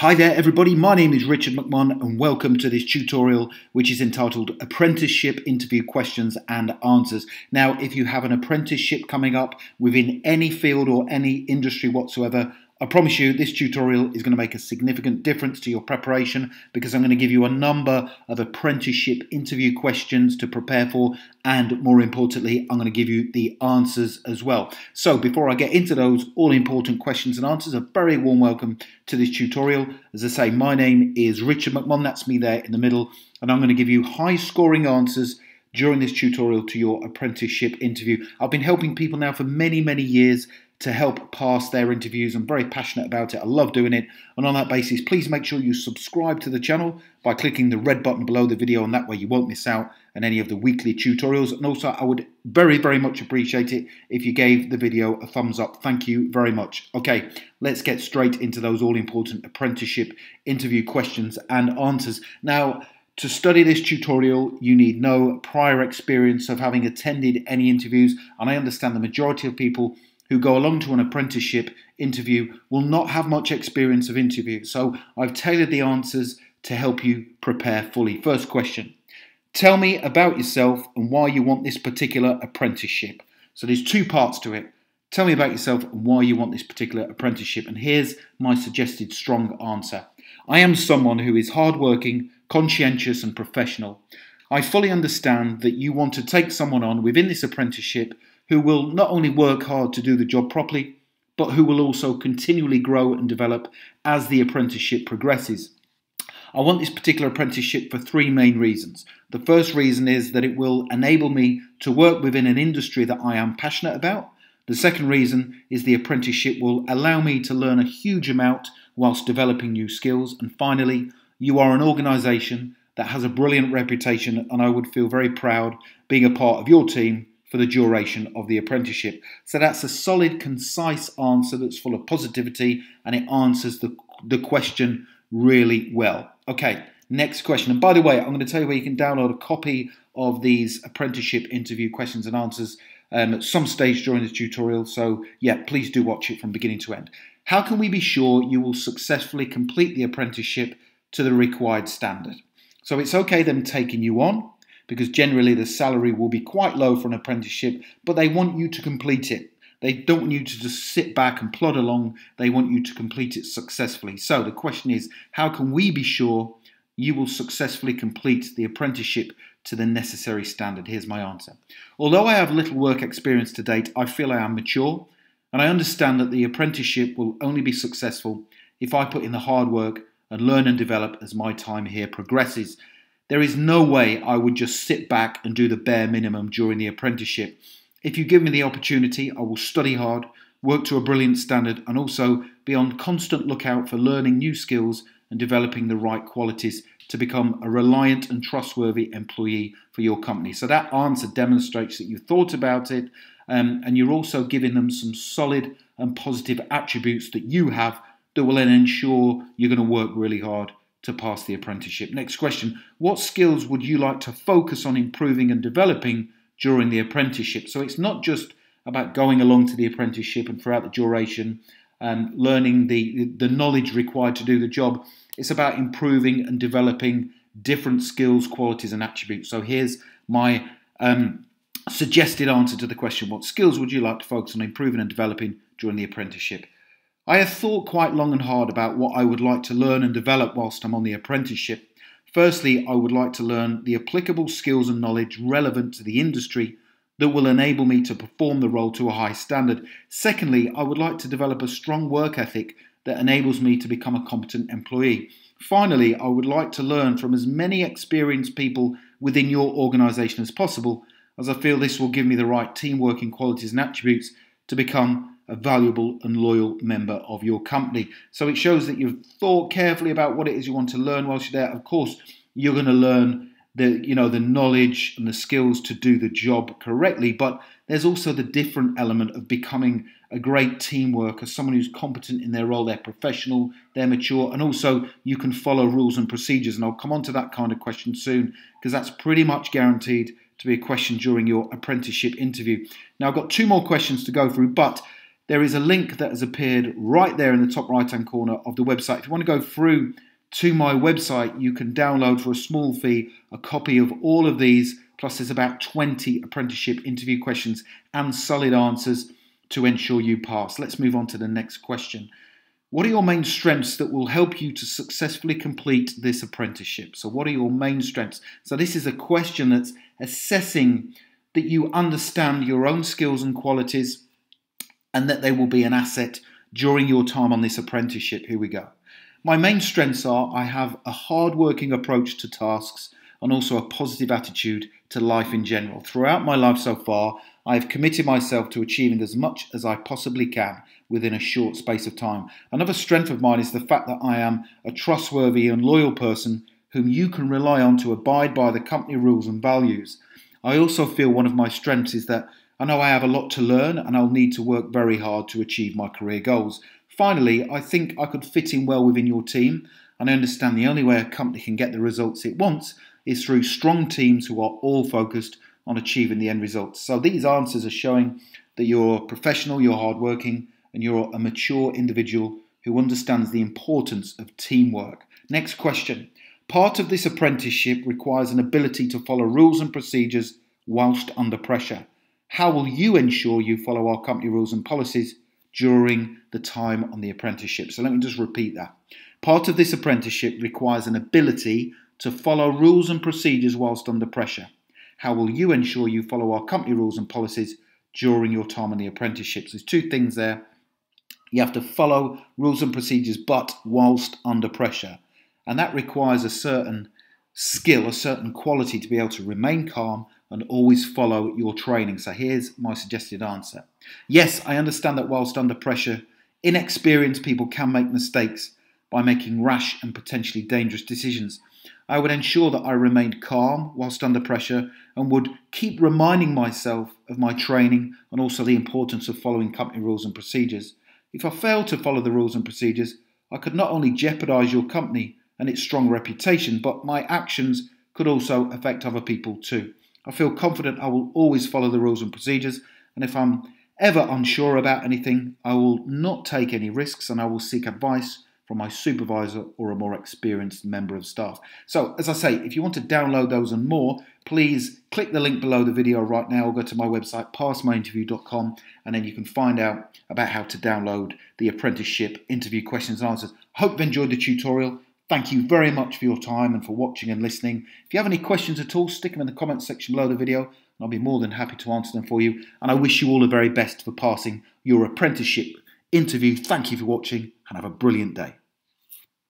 Hi there everybody, my name is Richard McMunn and welcome to this tutorial which is entitled Apprenticeship Interview Questions and Answers. Now if you have an apprenticeship coming up within any field or any industry whatsoever, I promise you this tutorial is going to make a significant difference to your preparation because I'm going to give you a number of apprenticeship interview questions to prepare for and more importantly I'm going to give you the answers as well. So before I get into those all important questions and answers a very warm welcome to this tutorial. As I say my name is Richard McMunn that's me there in the middle and I'm going to give you high scoring answers during this tutorial to your apprenticeship interview. I've been helping people now for many many years to help pass their interviews. I'm very passionate about it. I love doing it. And on that basis, please make sure you subscribe to the channel by clicking the red button below the video, and that way you won't miss out on any of the weekly tutorials. And also, I would very, very much appreciate it if you gave the video a thumbs up. Thank you very much. Okay, let's get straight into those all important apprenticeship interview questions and answers. Now, to study this tutorial, you need no prior experience of having attended any interviews, and I understand the majority of people who go along to an apprenticeship interview will not have much experience of interview. So I've tailored the answers to help you prepare fully. First question Tell me about yourself and why you want this particular apprenticeship. So there's two parts to it. Tell me about yourself and why you want this particular apprenticeship. And here's my suggested strong answer I am someone who is hardworking, conscientious, and professional. I fully understand that you want to take someone on within this apprenticeship who will not only work hard to do the job properly, but who will also continually grow and develop as the apprenticeship progresses. I want this particular apprenticeship for three main reasons. The first reason is that it will enable me to work within an industry that I am passionate about. The second reason is the apprenticeship will allow me to learn a huge amount whilst developing new skills. And finally, you are an organisation that has a brilliant reputation, and I would feel very proud being a part of your team for the duration of the apprenticeship. So that's a solid, concise answer that's full of positivity and it answers the, the question really well. Okay, next question. And by the way, I'm going to tell you where you can download a copy of these apprenticeship interview questions and answers um, at some stage during this tutorial. So, yeah, please do watch it from beginning to end. How can we be sure you will successfully complete the apprenticeship to the required standard? So, it's okay them taking you on because generally the salary will be quite low for an apprenticeship, but they want you to complete it. They don't want you to just sit back and plod along, they want you to complete it successfully. So the question is how can we be sure you will successfully complete the apprenticeship to the necessary standard? Here's my answer. Although I have little work experience to date, I feel I am mature and I understand that the apprenticeship will only be successful if I put in the hard work and learn and develop as my time here progresses. There is no way I would just sit back and do the bare minimum during the apprenticeship. If you give me the opportunity, I will study hard, work to a brilliant standard, and also be on constant lookout for learning new skills and developing the right qualities to become a reliant and trustworthy employee for your company. So that answer demonstrates that you've thought about it um, and you're also giving them some solid and positive attributes that you have that will then ensure you're going to work really hard to pass the apprenticeship. Next question What skills would you like to focus on improving and developing during the apprenticeship? So it's not just about going along to the apprenticeship and throughout the duration and learning the, the knowledge required to do the job. It's about improving and developing different skills, qualities, and attributes. So here's my um, suggested answer to the question What skills would you like to focus on improving and developing during the apprenticeship? I have thought quite long and hard about what I would like to learn and develop whilst I'm on the apprenticeship. Firstly, I would like to learn the applicable skills and knowledge relevant to the industry that will enable me to perform the role to a high standard. Secondly, I would like to develop a strong work ethic that enables me to become a competent employee. Finally, I would like to learn from as many experienced people within your organisation as possible, as I feel this will give me the right team working qualities and attributes to become a valuable and loyal member of your company. So it shows that you've thought carefully about what it is you want to learn whilst you're there. Of course, you're going to learn the you know the knowledge and the skills to do the job correctly, but there's also the different element of becoming a great team worker, someone who's competent in their role, they're professional, they're mature, and also you can follow rules and procedures. And I'll come on to that kind of question soon because that's pretty much guaranteed to be a question during your apprenticeship interview. Now, I've got two more questions to go through, but there is a link that has appeared right there in the top right hand corner of the website. If you want to go through to my website, you can download for a small fee a copy of all of these, plus there's about 20 apprenticeship interview questions and solid answers to ensure you pass. Let's move on to the next question. What are your main strengths that will help you to successfully complete this apprenticeship? So, what are your main strengths? So, this is a question that's assessing that you understand your own skills and qualities and that they will be an asset during your time on this apprenticeship. Here we go. My main strengths are I have a hard working approach to tasks and also a positive attitude to life in general. Throughout my life so far, I have committed myself to achieving as much as I possibly can within a short space of time. Another strength of mine is the fact that I am a trustworthy and loyal person whom you can rely on to abide by the company rules and values. I also feel one of my strengths is that I know I have a lot to learn and I'll need to work very hard to achieve my career goals. Finally, I think I could fit in well within your team and I understand the only way a company can get the results it wants is through strong teams who are all focused on achieving the end results. So these answers are showing that you're professional, you're hardworking, and you're a mature individual who understands the importance of teamwork. Next question. Part of this apprenticeship requires an ability to follow rules and procedures whilst under pressure. How will you ensure you follow our company rules and policies during the time on the apprenticeship? So let me just repeat that. Part of this apprenticeship requires an ability to follow rules and procedures whilst under pressure. How will you ensure you follow our company rules and policies during your time on the apprenticeship? So there's two things there. You have to follow rules and procedures, but whilst under pressure. And that requires a certain skill, a certain quality to be able to remain calm and always follow your training. So here's my suggested answer. Yes, I understand that whilst under pressure, inexperienced people can make mistakes by making rash and potentially dangerous decisions. I would ensure that I remained calm whilst under pressure and would keep reminding myself of my training and also the importance of following company rules and procedures. If I failed to follow the rules and procedures, I could not only jeopardise your company and its strong reputation, but my actions could also affect other people too. I feel confident I will always follow the rules and procedures, and if I'm ever unsure about anything, I will not take any risks and I will seek advice from my supervisor or a more experienced member of staff. So, as I say, if you want to download those and more, please click the link below the video right now or go to my website, passmyinterview.com, and then you can find out about how to download the apprenticeship interview questions and answers. Hope you've enjoyed the tutorial. Thank you very much for your time and for watching and listening. If you have any questions at all, stick them in the comments section below the video and I'll be more than happy to answer them for you. And I wish you all the very best for passing your apprenticeship interview. Thank you for watching and have a brilliant day.